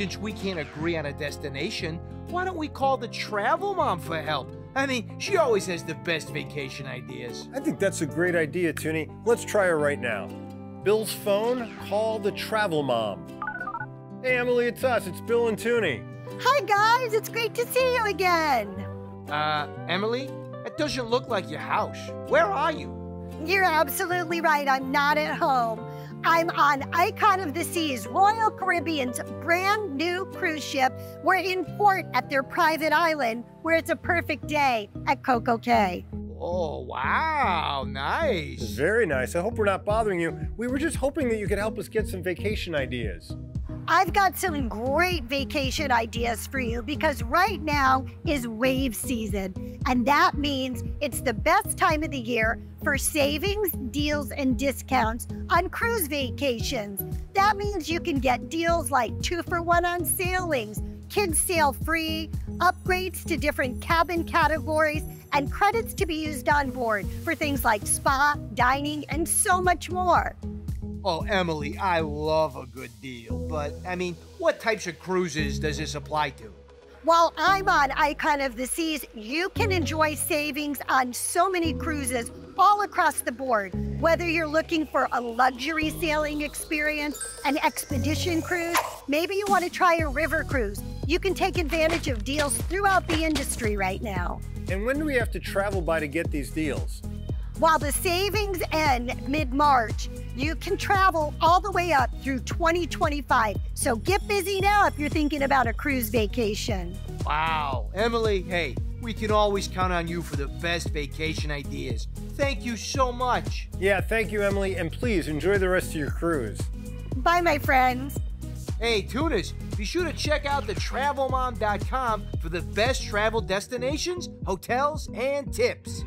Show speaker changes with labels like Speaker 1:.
Speaker 1: since we can't agree on a destination, why don't we call the travel mom for help? I mean, she always has the best vacation ideas.
Speaker 2: I think that's a great idea, Toonie. Let's try her right now. Bill's phone, call the travel mom. Hey, Emily, it's us. It's Bill and Toonie.
Speaker 3: Hi, guys. It's great to see you again.
Speaker 1: Uh, Emily, that doesn't look like your house. Where are you?
Speaker 3: You're absolutely right. I'm not at home. I'm on Icon of the Seas, Royal Caribbean's brand new cruise ship. We're in port at their private island where it's a perfect day at Coco Cay.
Speaker 1: Oh, wow, nice.
Speaker 2: Very nice. I hope we're not bothering you. We were just hoping that you could help us get some vacation ideas.
Speaker 3: I've got some great vacation ideas for you because right now is wave season. And that means it's the best time of the year for savings, deals, and discounts on cruise vacations. That means you can get deals like two for one on sailings, kids sail free, upgrades to different cabin categories, and credits to be used on board for things like spa, dining, and so much more.
Speaker 1: Oh, Emily, I love a good deal. But, I mean, what types of cruises does this apply to?
Speaker 3: While I'm on Icon of the Seas, you can enjoy savings on so many cruises all across the board. Whether you're looking for a luxury sailing experience, an expedition cruise, maybe you want to try a river cruise, you can take advantage of deals throughout the industry right now.
Speaker 2: And when do we have to travel by to get these deals?
Speaker 3: While the savings end mid March, you can travel all the way up through 2025. So get busy now if you're thinking about a cruise vacation.
Speaker 1: Wow. Emily, hey, we can always count on you for the best vacation ideas. Thank you so much.
Speaker 2: Yeah, thank you, Emily, and please enjoy the rest of your cruise.
Speaker 3: Bye, my friends.
Speaker 1: Hey, tuners, be sure to check out the travelmom.com for the best travel destinations, hotels, and tips.